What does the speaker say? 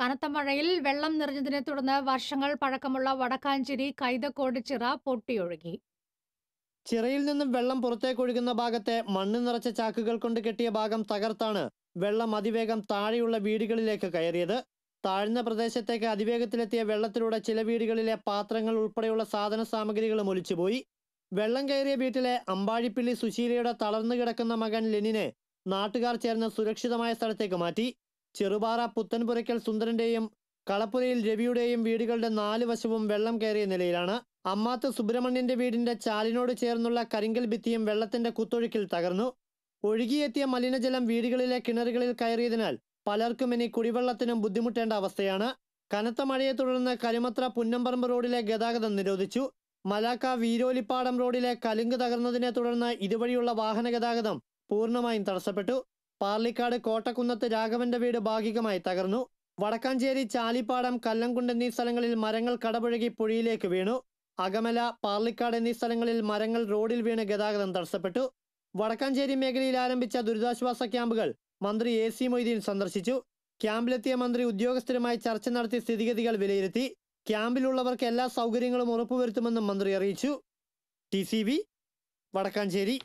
കനത്ത മഴയിൽ വെള്ളം നിറഞ്ഞതിനെ തുടർന്ന് വർഷങ്ങൾ പഴക്കമുള്ള വടക്കാഞ്ചേരി കൈതക്കോട് ചിറ പൊട്ടിയൊഴുകി. ചിറയിൽ നിന്നും വെള്ളം പുറത്തേക്ക് ഒഴുകുന്ന ഭാഗത്തെ മണ്ണ് നിറച്ച ചാക്കുകൾ കൊണ്ട് കെട്ടിയ ഭാഗം തകർത്താണ് വെള്ളം അതിവേഗം താഴെയുള്ള വീടുകളിലേക്ക് കയറിയത്. താഴ്ന്ന പ്രദേശത്തേക്ക് അതിവേഗത്തിലെത്തിയ വെള്ളത്തിലൂടെ ചില വീടുകളിലെ പാത്രങ്ങൾ ഉൾപ്പെടെയുള്ള സാധന സാമഗ്രികളും ഒലിച്ചുപോയി. വെള്ളം കയറിയ വീട്ടിലെ അമ്പാഴിപ്പിള്ളി സുശീലയുടെ തളർന്നു കിടക്കുന്ന മകൻ ലെനിനെ നാട്ടുകാർ ചേർന്ന് സുരക്ഷിതമായ സ്ഥലത്തേക്ക് മാറ്റി. ചെറുപാറ പുത്തൻപുരയ്ക്കൽ സുന്ദരന്റെയും കളപ്പുരയിൽ രവിയുടെയും വീടുകളുടെ നാല് വശവും വെള്ളം കയറിയ നിലയിലാണ്. അമ്മാത്ത് സുബ്രഹ്മണ്യന്റെ വീടിന്റെ ചാലിനോട് ചേർന്നുള്ള കരിങ്കൽ ഭിത്തിയും വെള്ളത്തിന്റെ കുത്തൊഴുക്കിൽ തകർന്നു. ഒഴുകിയെത്തിയ മലിനജലം വീടുകളിലെ കിണറുകളിൽ കയറിയതിനാൽ പലർക്കും ഇനി കുടിവെള്ളത്തിനും ബുദ്ധിമുട്ടേണ്ട അവസ്ഥയാണ്. കനത്ത മഴയെ തുടർന്ന് കരുമത്ര പുന്നമ്പറമ്പ് റോഡിലെ ഗതാഗതം നിരോധിച്ചു. മലാക്ക വീരോലിപ്പാടം റോഡിലെ കലുങ്ക് തകർന്നതിനെ തുടർന്ന് ഇതുവഴിയുള്ള വാഹന ഗതാഗതം പൂർണമായും തടസ്സപ്പെട്ടു. പാർലിക്കാട് കോട്ടക്കുന്നത്ത് രാഘവന്റെ വീട് ഭാഗികമായി തകർന്നു. വടക്കാഞ്ചേരി ചാലിപ്പാടം കല്ലംകുണ്ട് എന്നീ സ്ഥലങ്ങളിൽ മരങ്ങൾ കടപുഴകി പുഴയിലേക്ക് വീണു. അകമല പാർലിക്കാട് എന്നീ സ്ഥലങ്ങളിൽ മരങ്ങൾ റോഡിൽ വീണ് ഗതാഗതം തടസ്സപ്പെട്ടു. വടക്കാഞ്ചേരി മേഖലയിൽ ആരംഭിച്ച ദുരിതാശ്വാസ ക്യാമ്പുകൾ മന്ത്രി എ സി മൊയ്തീൻ സന്ദർശിച്ചു. ക്യാമ്പിലെത്തിയ മന്ത്രി ഉദ്യോഗസ്ഥരുമായി ചർച്ച നടത്തി സ്ഥിതിഗതികൾ വിലയിരുത്തി. ക്യാമ്പിലുള്ളവർക്ക് എല്ലാ സൗകര്യങ്ങളും ഉറപ്പുവരുത്തുമെന്നും മന്ത്രി അറിയിച്ചു. ടി വടക്കാഞ്ചേരി.